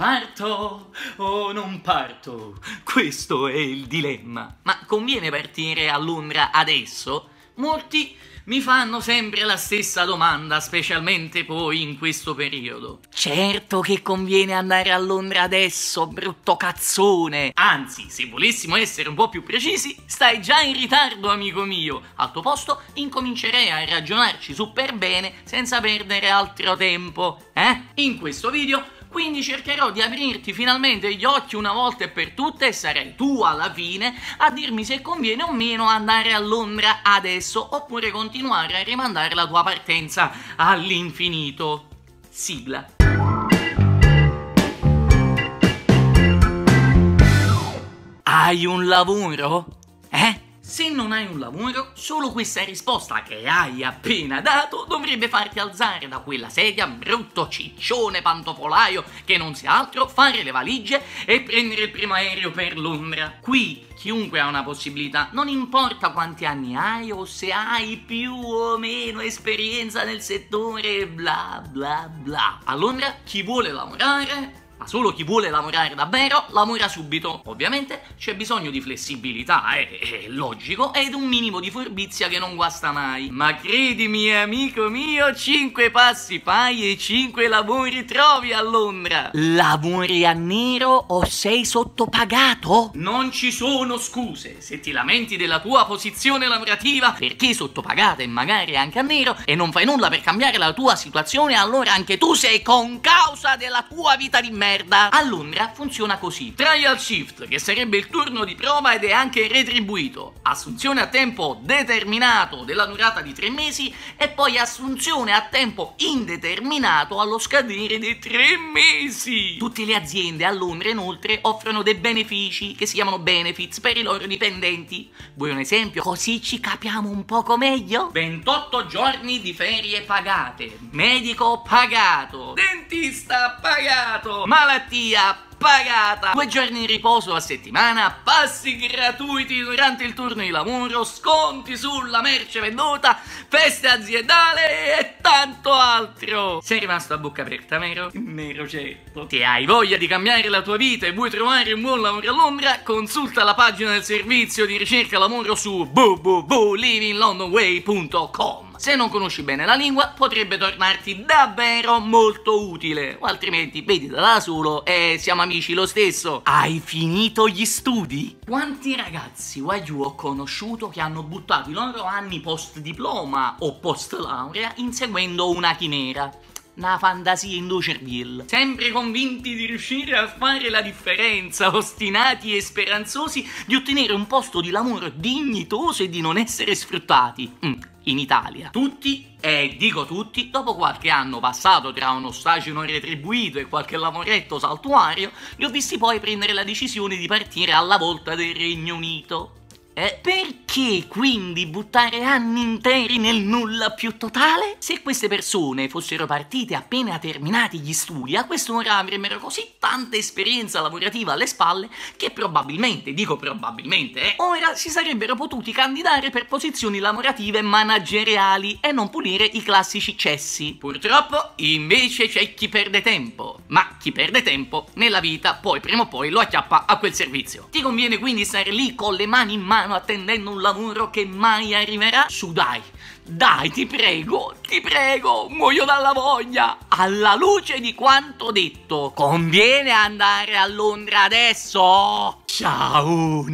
Parto o non parto? Questo è il dilemma. Ma conviene partire a Londra adesso? Molti mi fanno sempre la stessa domanda, specialmente poi in questo periodo. Certo che conviene andare a Londra adesso, brutto cazzone! Anzi, se volessimo essere un po' più precisi, stai già in ritardo, amico mio. Al tuo posto incomincerei a ragionarci super bene senza perdere altro tempo, eh? In questo video quindi cercherò di aprirti finalmente gli occhi una volta e per tutte e sarai tu alla fine a dirmi se conviene o meno andare a Londra adesso oppure continuare a rimandare la tua partenza all'infinito. Sigla. Hai un lavoro? Se non hai un lavoro, solo questa risposta che hai appena dato dovrebbe farti alzare da quella sedia, brutto ciccione pantofolaio che non sia altro, fare le valigie e prendere il primo aereo per Londra. Qui chiunque ha una possibilità, non importa quanti anni hai o se hai più o meno esperienza nel settore, bla bla bla. A Londra chi vuole lavorare ma solo chi vuole lavorare davvero lavora subito. Ovviamente c'è bisogno di flessibilità, è, è, logico, ed un minimo di furbizia che non guasta mai. Ma credimi, amico mio, 5 passi fai e 5 lavori trovi a Londra. Lavori a nero o sei sottopagato? Non ci sono scuse. Se ti lamenti della tua posizione lavorativa perché sottopagata e magari anche a nero e non fai nulla per cambiare la tua situazione, allora anche tu sei con causa della tua vita di merda merda. A Londra funziona così. Trial shift, che sarebbe il turno di prova ed è anche retribuito. Assunzione a tempo determinato della durata di tre mesi e poi assunzione a tempo indeterminato allo scadere dei tre mesi. Tutte le aziende a Londra inoltre offrono dei benefici che si chiamano benefits per i loro dipendenti. Vuoi un esempio? Così ci capiamo un poco meglio? 28 giorni di ferie pagate, medico pagato, dentista pagato, ma malattia pagata, due giorni di riposo a settimana, passi gratuiti durante il turno di lavoro, sconti sulla merce venduta, feste aziendali e tanto altro. Sei rimasto a bocca aperta, vero? Vero, certo. Se hai voglia di cambiare la tua vita e vuoi trovare un buon lavoro a Londra, consulta la pagina del servizio di ricerca lavoro su www.livinglondonway.com. Se non conosci bene la lingua, potrebbe tornarti davvero molto utile. O altrimenti vedi da solo e siamo amici lo stesso. Hai finito gli studi? Quanti ragazzi Waiu ho conosciuto che hanno buttato i loro anni post diploma o post laurea inseguendo una chimera? Una fantasia in due cervelli. Sempre convinti di riuscire a fare la differenza, ostinati e speranzosi di ottenere un posto di lavoro dignitoso e di non essere sfruttati. Mm, in Italia. Tutti, e dico tutti, dopo qualche anno passato tra uno stage non retribuito e qualche lavoretto saltuario, li ho visti poi prendere la decisione di partire alla volta del Regno Unito. Eh, perché quindi buttare anni interi nel nulla più totale? Se queste persone fossero partite appena terminati gli studi, a quest'ora avrebbero così tanta esperienza lavorativa alle spalle che probabilmente, dico probabilmente, eh, ora si sarebbero potuti candidare per posizioni lavorative manageriali e non pulire i classici cessi. Purtroppo, invece c'è chi perde tempo. Ma chi perde tempo nella vita poi prima o poi lo acchiappa a quel servizio. Ti conviene quindi stare lì con le mani in mano attendendo un lavoro che mai arriverà? Su dai, dai ti prego, ti prego, muoio dalla voglia! Alla luce di quanto detto, conviene andare a Londra adesso? Ciao!